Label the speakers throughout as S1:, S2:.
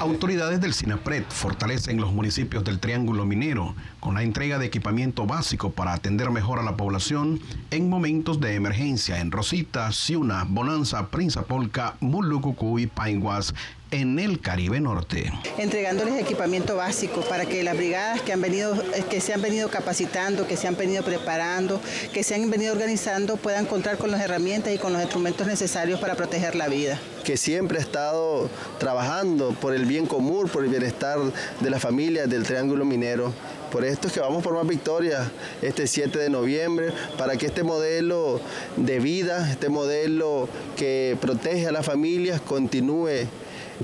S1: Autoridades del SINAPRED fortalecen los municipios del Triángulo Minero con la entrega de equipamiento básico para atender mejor a la población en momentos de emergencia en Rosita, Ciuna, Bonanza, Prinzapolca, Mulucucú y Painguas en el Caribe Norte.
S2: Entregándoles equipamiento básico para que las brigadas que han venido, que se han venido capacitando, que se han venido preparando, que se han venido organizando, puedan contar con las herramientas y con los instrumentos necesarios para proteger la vida.
S3: Que siempre ha estado trabajando por el bien común, por el bienestar de las familias del Triángulo Minero. Por esto es que vamos por más victorias este 7 de noviembre, para que este modelo de vida, este modelo que protege a las familias, continúe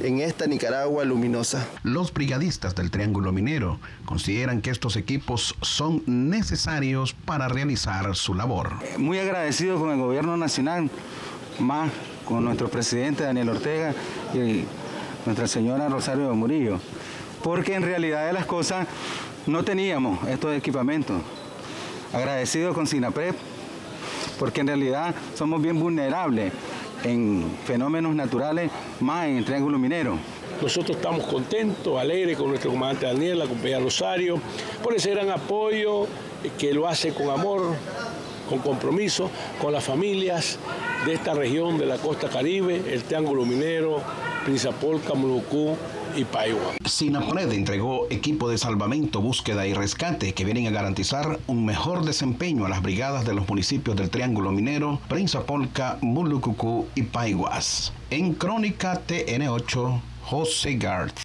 S3: en esta Nicaragua luminosa.
S1: Los brigadistas del Triángulo Minero consideran que estos equipos son necesarios para realizar su labor.
S4: Muy agradecido con el gobierno nacional, más con nuestro presidente Daniel Ortega y nuestra señora Rosario Murillo, porque en realidad de las cosas no teníamos estos equipamientos. Agradecido con SINAPREP, porque en realidad somos bien vulnerables en fenómenos naturales, más en el Triángulo Minero.
S5: Nosotros estamos contentos, alegres con nuestro comandante Daniel, la compañía Rosario, por ese gran apoyo que lo hace con amor, con compromiso, con las familias de esta región de la costa caribe, el Triángulo Minero, Prinzapolca, Mulucú, y Paiwa.
S1: Sinapred entregó equipo de salvamento, búsqueda y rescate que vienen a garantizar un mejor desempeño a las brigadas de los municipios del Triángulo Minero, Prinzapolca, Mulucucú y Paiguas. En Crónica TN8, José Gart.